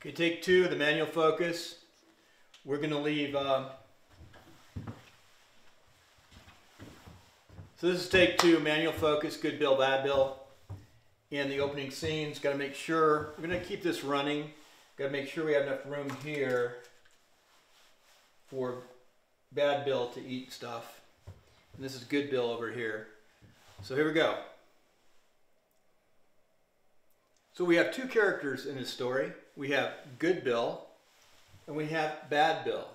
Okay, take two, the manual focus. We're going to leave. Um, so this is take two, manual focus, good bill, bad bill. In the opening scenes, got to make sure we're going to keep this running. Got to make sure we have enough room here for bad bill to eat stuff. And this is good bill over here. So here we go. So we have two characters in this story. We have good Bill and we have bad Bill.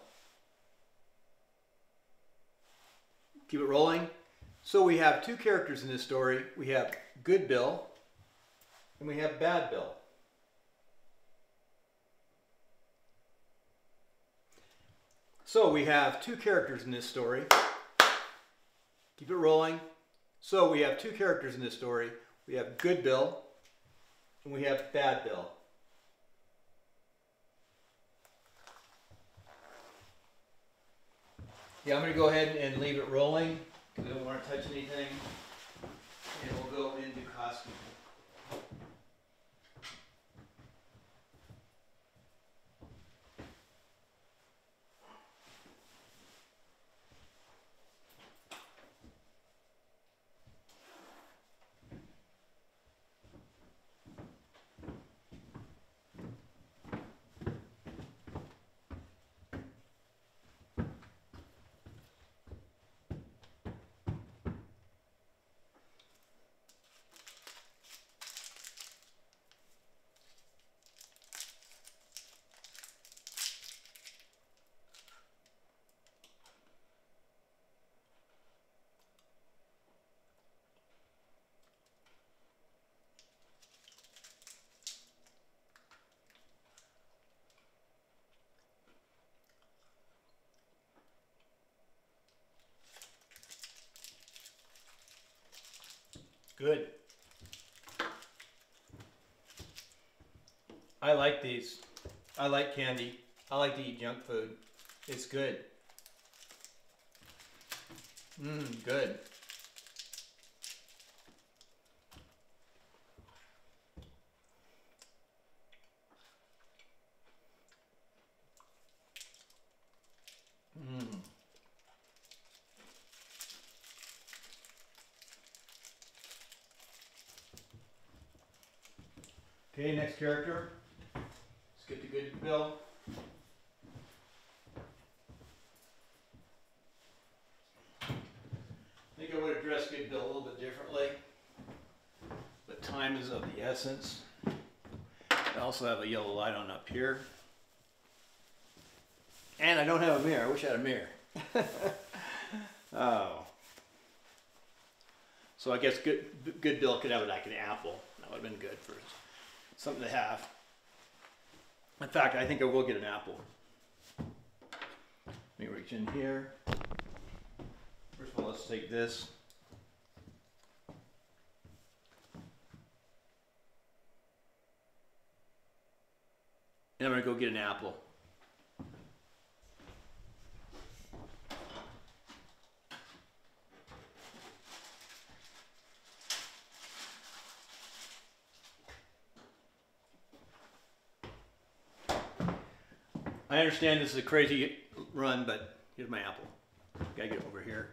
Keep it rolling. So we have two characters in this story. We have good Bill and we have bad Bill. So we have two characters in this story. Keep it rolling. So we have two characters in this story. We have good Bill and we have bad bill. Yeah, I'm going to go ahead and leave it rolling because I don't want to touch anything. And we'll go into costume. Good. I like these. I like candy. I like to eat junk food. It's good. Mmm, good. Mmm. Okay, next character. Let's get the good bill. I think I would have dressed good bill a little bit differently. But time is of the essence. I also have a yellow light on up here. And I don't have a mirror. I wish I had a mirror. oh. So I guess good good Bill could have like an apple. That would have been good for something to have. In fact, I think I will get an apple. Let me reach in here. First of all, let's take this. And I'm gonna go get an apple. I understand this is a crazy run, but here's my apple. Gotta get over here.